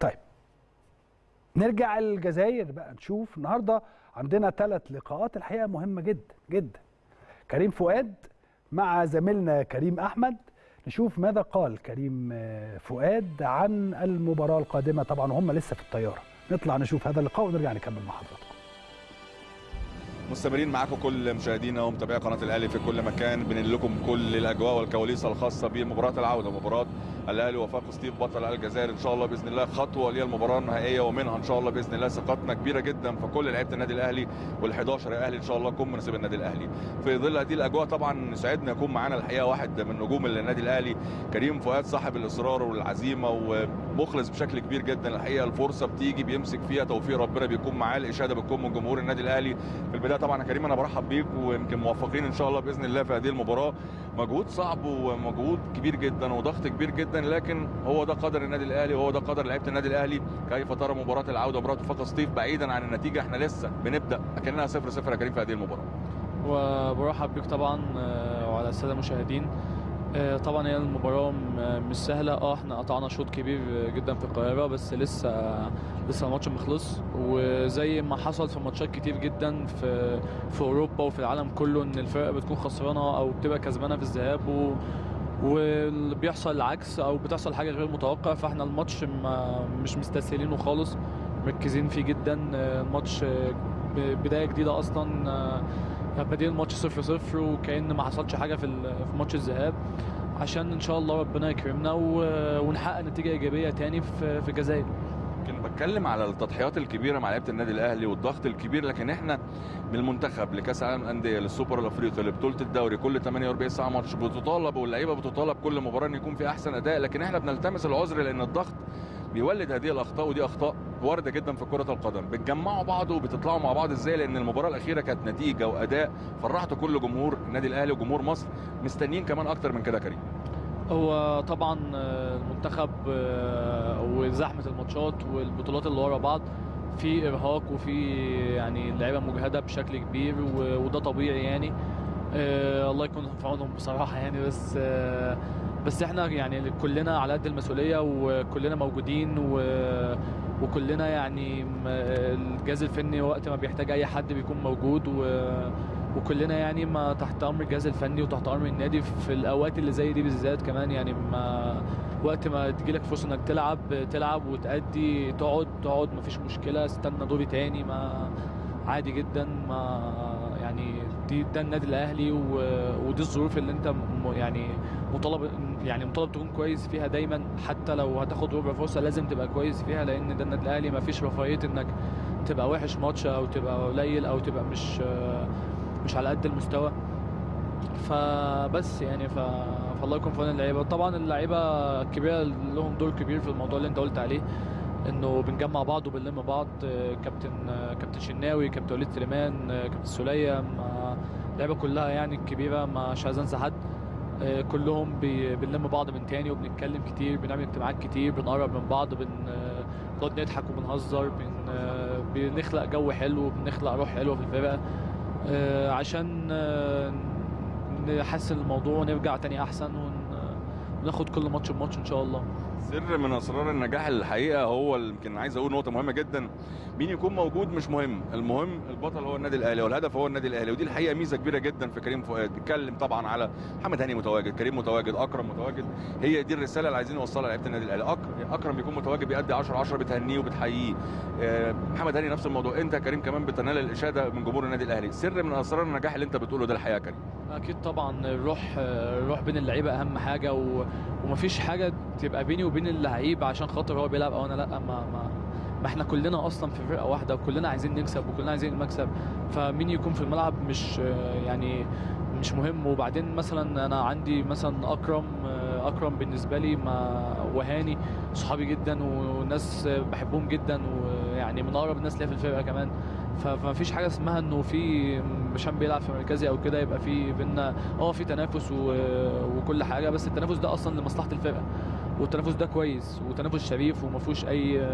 طيب. نرجع الجزائر بقى نشوف النهارده عندنا ثلاث لقاءات الحقيقة مهمة جدا جدا. كريم فؤاد مع زميلنا كريم أحمد. نشوف ماذا قال كريم فؤاد عن المباراة القادمة. طبعا وهم لسه في الطيارة. نطلع نشوف هذا اللقاء ونرجع نكمل مع حضراتكم. مستمرين معاكم كل مشاهدينا ومتابعي قناة الأهلي في كل مكان. بننقل لكم كل الأجواء والكواليس الخاصة بمباراة العودة مباراة الأهلي وفاق ستيف بطل الجزائر إن شاء الله بإذن الله. خطوة للمباراة النهائية ومنها إن شاء الله بإذن الله ثقتنا كبيرة جدا في كل لعيبة النادي الأهلي وال11 يا أهلي إن شاء الله يكون من نصيب النادي الأهلي. في ظل هذه الأجواء طبعا يسعدنا يكون معانا الحقيقة واحد من نجوم النادي الأهلي كريم فؤاد صاحب الإصرار والعزيمة ومخلص بشكل كبير جدا الحقيقة. الفرصة بتيجي بيمسك فيها توفيق ربنا بيكون معاه الإشادة بتكون من جمهور النادي الأهلي. في البداية طبعا يا كريم أنا برحب بيك ويمكن موفقين إن شاء الله بإذن الله في هذه المباراة. مجهود صعب ومجهود كبير جدا وضغط كبير جدا لكن هو ده قدر النادي الأهلي وهو ده قدر لعيبة النادي الأهلي كيف ترى مباراة العودة مباراه وفاق سطيف بعيدا عن النتيجة. إحنا لسه بنبدأ اكنها 0 0 يا كريم في هذه المباراة. وبرحب بيك طبعا وعلى السادة المشاهدين. طبعا هي المباراة مش سهلة. آه إحنا قطعنا شوط كبير جدا في القاهرة بس لسه لسه الماتش ما وزي ما حصل في ماتشات كتير جدا في في أوروبا وفي العالم كله إن الفرقه بتكون خسرانة أو بتبقى كسبانة في الذهاب و وبيحصل العكس أو بتحصل حاجة غير متوقع. فاحنا الماتش مش مستسهلينه خالص مركزين فيه جدا. الماتش بداية جديدة أصلا. بادئين الماتش 0 0 وكأن ما حصلش حاجة في في ماتش الذهاب. عشان إن شاء الله ربنا يكرمنا ونحقق نتيجة إيجابية تاني في في الجزائر. يمكن بتكلم على التضحيات الكبيرة مع لعيبة النادي الأهلي والضغط الكبير لكن إحنا من المنتخب لكأس العالم للأندية للسوبر الأفريقي لبطولة الدوري كل 48 ساعة ماتش بتطالب واللعيبة بتطالب كل مباراة إن يكون في أحسن أداء لكن إحنا بنلتمس العذر لأن الضغط بيولد هذه الأخطاء ودي أخطاء واردة جدا في كرة القدم. بتجمعوا بعض وبتطلعوا مع بعض إزاي؟ لأن المباراة الأخيرة كانت نتيجة وأداء فرحت كل جمهور النادي الأهلي وجمهور مصر. مستنيين كمان أكتر من كده كريم. هو طبعا المنتخب وزحمة الماتشات والبطولات اللي ورا بعض في إرهاق وفي يعني اللعيبه مجهدة بشكل كبير وده طبيعي يعني. الله يكون في عونهم بصراحة يعني بس بس إحنا يعني كلنا على قد المسؤولية وكلنا موجودين و وكلنا يعني الجهاز الفني وقت ما بيحتاج أي حد بيكون موجود و وكلنا يعني ما تحت أمر الجهاز الفني وتحت أمر النادي في الأوقات اللي زي دي بالذات كمان يعني ما وقت ما تجيلك فرصة إنك تلعب تلعب وتأدي تقعد تقعد ما فيش مشكلة استنى دوري تاني ما عادي جدا ما دي ده النادي الأهلي ودي الظروف اللي أنت يعني مطالب يعني مطالب تكون كويس فيها دايما. حتى لو هتاخد ربع فرصة لازم تبقى كويس فيها لأن ده النادي الأهلي ما فيش رفاهية إنك تبقى وحش ماتش أو تبقى قليل أو تبقى مش مش على قد المستوى. فبس يعني ف... فالله يكون في عون اللعيبة. طبعا اللعيبة الكبيره لهم دور كبير في الموضوع اللي أنت قلت عليه. إنه بنجمع بعض وبنلم بعض كابتن كابتن شناوي كابتن وليد سليمان كابتن سلية اللعيبه كلها يعني الكبيره مش عايز انسى حد كلهم بنلم بعض من تاني وبنتكلم كتير بنعمل اجتماعات كتير بنقرب من بعض بنقعد نضحك وبنهزر بن... بنخلق جو حلو بنخلق روح حلوة في الفرقة. عشان نحسن الموضوع ونرجع تاني أحسن وناخد كل ماتش بماتش إن شاء الله. سر من أسرار النجاح الحقيقة هو يمكن عايز أقول نقطة مهمة جدا. مين يكون موجود مش مهم. المهم البطل هو النادي الأهلي والهدف هو النادي الأهلي ودي الحقيقة ميزة كبيرة جدا في كريم فؤاد بيتكلم طبعا على محمد هاني متواجد كريم متواجد أكرم متواجد. هي دي الرسالة اللي عايزين نوصلها لعيبة النادي الأهلي. أكرم, أكرم بيكون متواجد بيأدي 10 10 بتهنيه وبتحييه. محمد هاني نفس الموضوع. أنت كريم كمان بتنال الاشاده من جمهور النادي الأهلي. سر من أسرار النجاح اللي أنت بتقوله ده الحقيقة كريم. أكيد طبعا الروح الروح بين اللعيبة أهم حاجة و... ومفيش حاجة تبقى بيني وبين اللعيب عشان خاطر هو بيلعب أو أنا لأ ما ما ما إحنا كلنا أصلا في فرقة واحدة وكلنا عايزين نكسب وكلنا عايزين المكسب فمين يكون في الملعب مش يعني مش مهم. وبعدين مثلا أنا عندي مثلا أكرم أكرم بالنسبة لي ما وهاني صحابي جدا وناس بحبهم جدا ويعني من أقرب الناس ليا في الفرقة كمان. فما فيش حاجة اسمها إنه في عشان بيلعب في مركزي أو كده يبقى في بينا آه في تنافس. وكل حاجة بس التنافس ده أصلا لمصلحة الفرقة والتنافس ده كويس وتنافس شريف وما فيهوش أي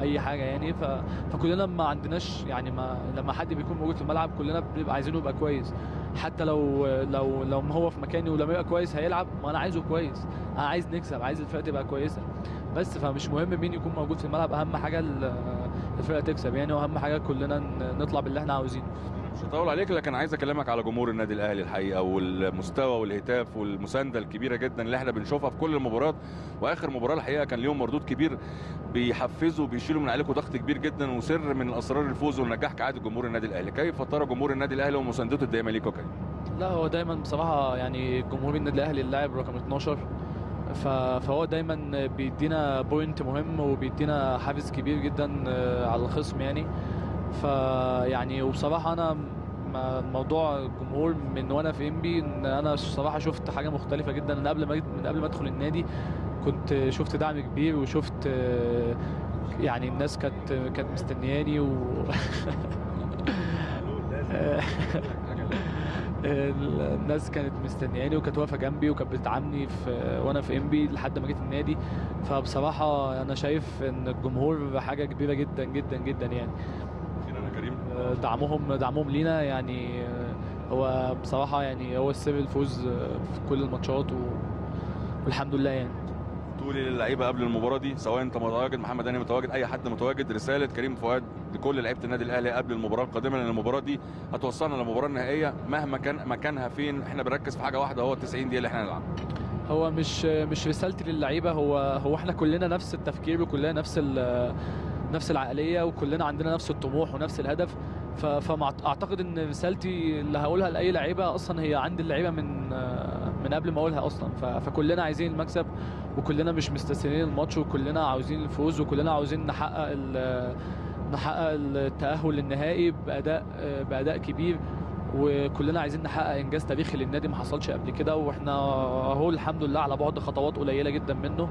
أي حاجة يعني ف... فكلنا ما عندناش يعني ما لما حد بيكون موجود في الملعب كلنا بنبقى عايزينه يبقى كويس. حتى لو لو لو هو في مكاني ولما يبقى كويس هيلعب ما أنا عايزه كويس. أنا عايز نكسب عايز الفرقة تبقى كويسة. بس فمش مهم مين يكون موجود في الملعب أهم حاجة ال- الفرقة تكسب يعني وأهم حاجة كلنا نطلع باللي إحنا عاوزينه. مش هطول عليك لكن عايز أكلمك على جمهور النادي الأهلي الحقيقة والمستوى والهتاف والمساندة الكبيرة جدا اللي إحنا بنشوفها في كل المباريات. وآخر مباراة الحقيقة كان ليهم مردود كبير بيحفزوا بيشيلوا من عليكم ضغط كبير جدا وسر من أسرار الفوز والنجاح كعادة جمهور النادي الأهلي. كيف ترى جمهور النادي الأهلي ومساندته الدائمة ليكوا كيف لا هو دايما بصراحة يعني جمهور النادي الأهلي اللاعب رقم 12 ف- فهو دايما بيدينا بوينت مهم وبيدينا حافز كبير جدا آه، على الخصم يعني. فيعني وبصراحة أنا موضوع الجمهور من وأنا في إنبي إن أنا الصراحة شفت حاجة مختلفة جدا. من قبل ما من قبل ما أدخل النادي كنت شفت دعم كبير وشفت يعني الناس كانت كانت مستنياني و الناس كانت مستنياني وكانت واقفة جنبي وكانت بتدعمني في وأنا في إنبي لحد ما جيت النادي. فبصراحة أنا شايف إن الجمهور حاجة كبيرة جدا جدا جدا يعني. أنا دعمهم دعمهم لينا يعني هو بصراحة يعني هو السر الفوز في كل الماتشات. والحمد لله يعني تقولي للعيبة قبل المباراة دي سواء أنت متواجد محمد هاني متواجد أي حد متواجد رسالة كريم فؤاد لكل لعيبة النادي الأهلي قبل المباراة القادمة لأن المباراة دي هتوصلنا للمباراه النهائيه مهما كان مكانها فين إحنا بنركز في حاجة واحدة هو ال 90 دقيقة اللي إحنا نلعب هو مش مش رسالتي للعيبة هو هو إحنا كلنا نفس التفكير وكلنا نفس نفس العقلية وكلنا عندنا نفس الطموح ونفس الهدف. فاعتقد إن رسالتي اللي هقولها لأي لعيبة أصلا هي عند اللعيبة من من قبل ما أقولها أصلا. فكلنا عايزين المكسب وكلنا مش مستسلمين الماتش وكلنا عاوزين الفوز وكلنا عاوزين نحقق نحقق التأهل للنهائي بأداء بأداء كبير. وكلنا عايزين نحقق إنجاز تاريخي للنادي ما حصلش قبل كده. وإحنا أهو الحمد لله على بعد خطوات قليلة جدا منه.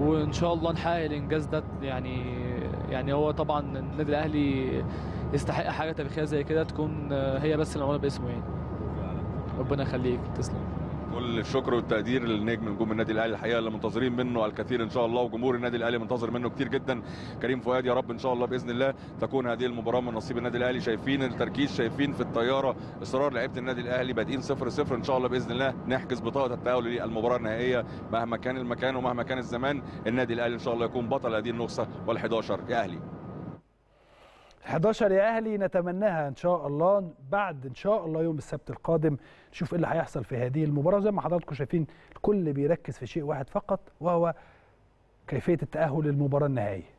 وإن شاء الله نحقق الإنجاز ده يعني يعني هو طبعا النادي الأهلي يستحق حاجة تاريخية زي كده تكون هي بس اللي معمولة باسمه يعني. ربنا يخليك. تسلم. كل الشكر والتقدير للنجم نجوم النادي الأهلي الحقيقة اللي منتظرين منه الكثير إن شاء الله وجمهور النادي الأهلي منتظر منه كتير جدا. كريم فؤاد يا رب إن شاء الله بإذن الله تكون هذه المباراة من نصيب النادي الأهلي. شايفين التركيز شايفين في الطيارة إصرار لعيبة النادي الأهلي بادئين 0 0 إن شاء الله بإذن الله نحجز بطاقة التأهل للمباراة النهائية مهما كان المكان ومهما كان الزمان. النادي الأهلي إن شاء الله يكون بطل هذه النسخة وال11 يا أهلي. 11 يا أهلي نتمناها إن شاء الله. بعد إن شاء الله يوم السبت القادم نشوف إيه اللي هيحصل في هذه المباراة. زي ما حضراتكم شايفين الكل بيركز في شيء واحد فقط وهو كيفية التأهل للمباراة النهائية.